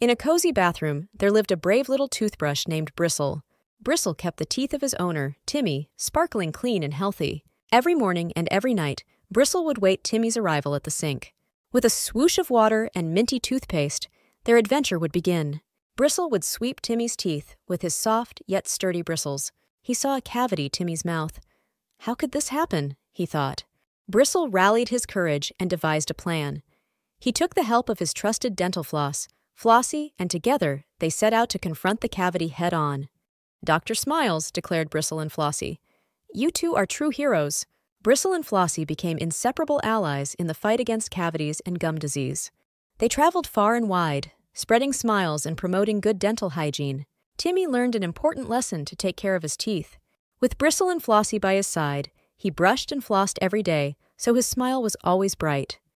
In a cozy bathroom, there lived a brave little toothbrush named Bristle. Bristle kept the teeth of his owner, Timmy, sparkling clean and healthy. Every morning and every night, Bristle would wait Timmy's arrival at the sink. With a swoosh of water and minty toothpaste, their adventure would begin. Bristle would sweep Timmy's teeth with his soft yet sturdy bristles. He saw a cavity in Timmy's mouth. How could this happen? he thought. Bristle rallied his courage and devised a plan. He took the help of his trusted dental floss, Flossie, and together they set out to confront the cavity head on. Dr. Smiles, declared Bristle and Flossie. You two are true heroes. Bristle and Flossie became inseparable allies in the fight against cavities and gum disease. They traveled far and wide, spreading smiles and promoting good dental hygiene. Timmy learned an important lesson to take care of his teeth. With Bristle and Flossie by his side, he brushed and flossed every day, so his smile was always bright.